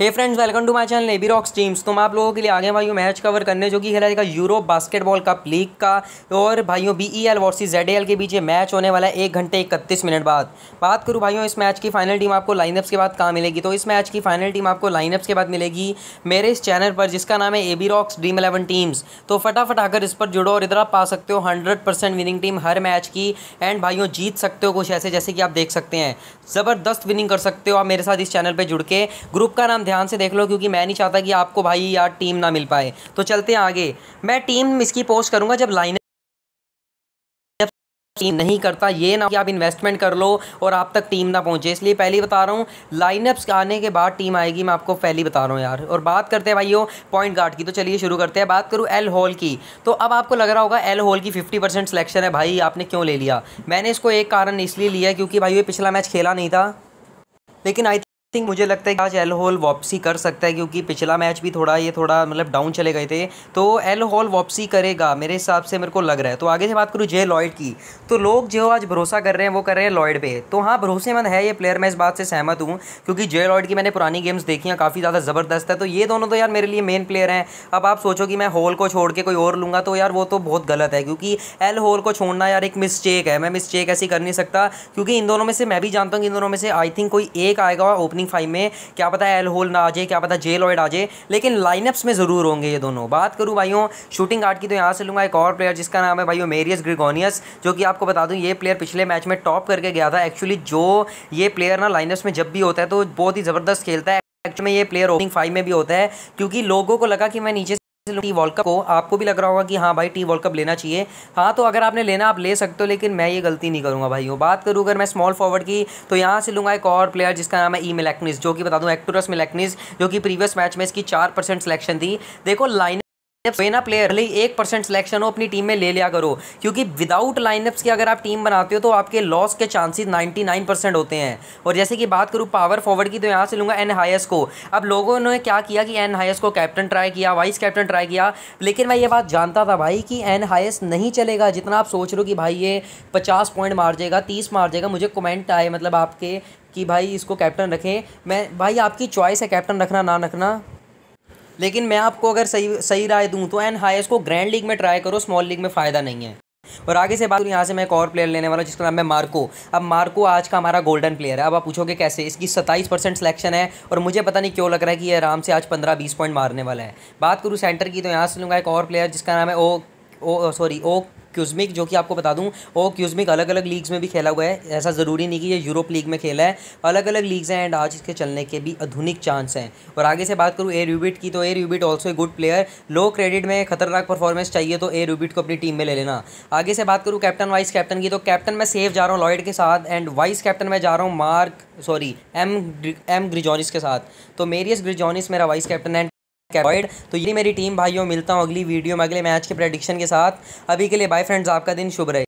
Hey friends welcome to my channel AB rocks teams तो मैं आप लोगों के लिए आगे भाइयों मैच कवर करने, जो कि खेला जाएगा यूरोप बास्केटबॉल कप लीग का। और भाइयों B E L versus Z L के बीच ये मैच होने वाला है एक घंटे इकतीस मिनट बाद। बात करूँ भाइयों, इस मैच की फाइनल टीम आपको लाइनअप्स के बाद कहाँ मिलेगी? तो इस मैच की फाइनल टीम आपको लाइनअप्स के बाद मिलेगी मेरे इस चैनल पर, जिसका नाम है A B rocks Dream Eleven teams तो फटाफट आकर इस पर जुड़ो और इधर आप पा सकते हो हंड्रेड विनिंग टीम हर मैच की। एंड भाइयों, जीत सकते हो कुछ ऐसे जैसे कि आप देख सकते हैं। ज़बरदस्त विनिंग कर सकते हो आप मेरे साथ इस चैनल पर जुड़ के। ग्रुप का नाम ध्यान से देख लो, क्योंकि मैं नहीं चाहता कि आपको भाई यार टीम ना मिल पाए। तो चलते हैं आगे। मैं टीम इसकी पोस्ट करूँगा जब लाइन टीम नहीं करता, ये ना कि आप इन्वेस्टमेंट कर लो और आप तक टीम ना पहुँचे। इसलिए पहले बता रहा हूँ लाइनअप्स आने के बाद टीम आएगी, मैं आपको पहले बता रहा हूँ यार। और बात करते हैं भाइयों पॉइंट गार्ड की। तो चलिए शुरू करते हैं। बात करूँ एल हॉल की। तो अब आपको लग रहा होगा एल हॉल की फिफ्टी परसेंट सिलेक्शन है। भाई, आपने क्यों ले लिया? मैंने इसको एक कारण इसलिए लिया क्योंकि भाई ये पिछला मैच खेला नहीं था। लेकिन आई थिंक मुझे लगता है कि आज एल होल वापसी कर सकता है क्योंकि पिछला मैच भी थोड़ा, ये थोड़ा मतलब डाउन चले गए थे। तो एल होल वापसी करेगा, मेरे हिसाब से मेरे को लग रहा है। तो आगे से बात करूँ जे लॉयड की तो लोग जो आज भरोसा कर रहे हैं, वो कर रहे हैं लॉयड पे। तो हाँ भरोसेमंद है ये प्लेयर मैं इस बात से सहमत हूँ, क्योंकि जे लॉयड की मैंने पुरानी गेम्स देखी हैं, काफ़ी ज़्यादा ज़बरदस्त है। तो ये दोनों तो यार मेरे लिए मेन प्लेयर हैं। अब आप सोचो कि मैं होल को छोड़ के कोई और लूँगा तो यार वो तो बहुत गलत है, क्योंकि एल होल को छोड़ना यार एक मिस्टेक है। मैं मिस्टेक ऐसी कर नहीं सकता, क्योंकि इन दोनों में से, मैं भी जानता हूँ कि इन दोनों में से आई थिंक कोई एक आएगा ओपनिंग फाइव में, क्या पता एल होल ना आ जाए, क्या पता जे लॉयड आ जाए, लेकिन लाइनअप्स में ज़रूर होंगे ये दोनों। बात करूँ भाइयों शूटिंग गार्ड की तो यहाँ से लूँगा एक और प्लेयर जिसका नाम है भाइयों मेरियस ग्रिगोनियस जो कि आपको बता दूँ, ये प्लेयर पिछले मैच में टॉप करके गया था। एक्चुअली जो ये प्लेयर ना लाइनअप्स में जब भी होता है तो बहुत ही ज़बरदस्त खेलता है। एक्चुअली में ये प्लेयर ओपनिंग फाइव में भी होता है, क्योंकि लोगों को लगा कि मैं नीचे टी वर्ल्ड कप को, आपको भी लग रहा होगा कि हाँ भाई टी वर्ल्ड कप लेना चाहिए। हाँ तो अगर आपने लेना, आप ले सकते हो, लेकिन मैं ये गलती नहीं करूँगा भाई बात करूँ अगर मैं स्मॉल फॉरवर्ड की तो यहाँ से लूँगा एक और प्लेयर जिसका नाम है ई मिलेक्निस जो कि बता दूँ एक्टोरस मिलेक्निस जो कि प्रीवियस मैच में इसकी चार सिलेक्शन थी। देखो लाइन ना प्लेयर भले ही एक परसेंट सिलेक्शन हो, अपनी टीम में ले लिया करो। क्योंकि विदाउट लाइनअप्स की अगर आप टीम बनाते हो तो आपके लॉस के चांसेस 99 परसेंट होते हैं। और जैसे कि बात करूँ पावर फॉरवर्ड की तो यहाँ से लूँगा एन हाइस को। अब लोगों ने क्या किया कि एन हाइस को कैप्टन ट्राई किया वाइस कैप्टन ट्राई किया, लेकिन मैं ये बात जानता था भाई कि एन हाइस नहीं चलेगा। जितना आप सोच रहे हो कि भाई ये पचास पॉइंट मार जाएगा, तीस मार जाएगा, मुझे कमेंट आए मतलब आपके कि भाई इसको कैप्टन रखें। मैं, भाई आपकी चॉइस है कैप्टन रखना, ना रखना। लेकिन मैं आपको अगर सही सही राय दूँ तो एन हाईस्ट को ग्रैंड लीग में ट्राई करो स्मॉल लीग में फ़ायदा नहीं है। और आगे से बात यहाँ से मैं एक और प्लेयर लेने वाला हूँ, जिसका नाम है मार्को अब मार्को आज का हमारा गोल्डन प्लेयर है। अब आप पूछोगे कैसे? इसकी सत्ताईस परसेंट सिलेक्शन है और मुझे पता नहीं क्यों लग रहा है कि ये आराम से आज पंद्रह बीस पॉइंट मारने वाला है। बात करूँ सेंटर की तो यहाँ से लूँगा एक और प्लेयर जिसका नाम है ओ ओ सॉरी ओ क्यूजमिक जो कि आपको बता दूँ, वो क्यूजमिक अलग अलग लीग्स में भी खेला हुआ है। ऐसा ज़रूरी नहीं कि ये यूरोप लीग में खेला है। अलग अलग लीग्स हैं एंड आज इसके चलने के भी आधुनिक चांस हैं। और आगे से बात करूँ ए रूबिट की तो ए रूबिट also a good player low credit में खतरनाक परफॉर्मेंस चाहिए तो ए रूबिट को अपनी टीम में ले लेना। आगे से बात करूँ कैप्टन वाइस कैप्टन की तो कैप्टन मैं सेफ़ जा रहा हूँ लॉयड के साथ एंड वाइस कैप्टन मैं जा रहा हूँ मार्क सॉरी एम एम ग्रिजोनिस के साथ। तो मेरियस ग्रिजॉनिस मेरा वाइस कैप्टन एंड कैबॉइड तो ये मेरी टीम भाइयों, मिलता हूँ अगली वीडियो में, अगले मैच के प्रडिक्शन के साथ। अभी के लिए बाय फ्रेंड्स आपका दिन शुभ रहे।